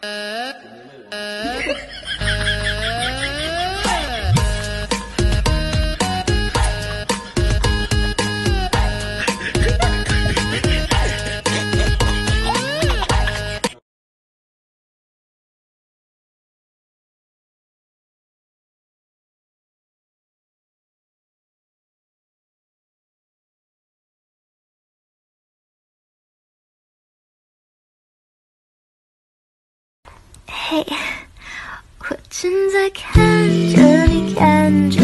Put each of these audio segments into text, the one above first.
呃呃嘿，我正在看着你，看着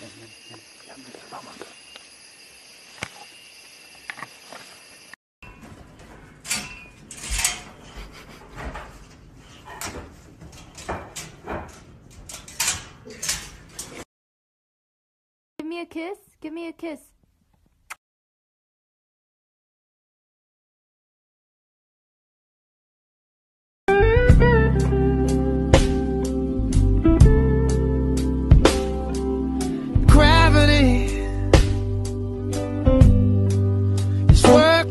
Give me a kiss. Give me a kiss.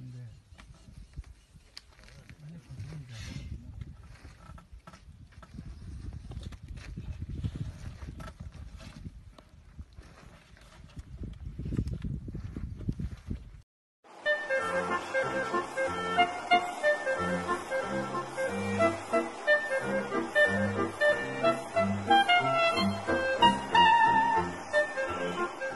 근데 많이 보입니다.